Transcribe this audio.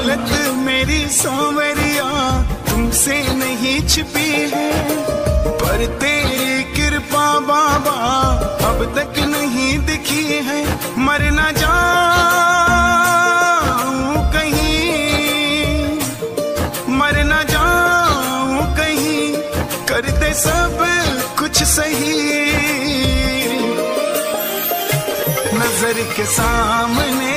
हालत मेरी सांवरिया तुमसे नहीं छिपी है। पर तेरी कृपा बाबा अब तक नहीं दिखी है। मर न जाऊँ कहीं। मर न जाऊँ कहीं। कर दे सब कुछ सही। नज़र के सामने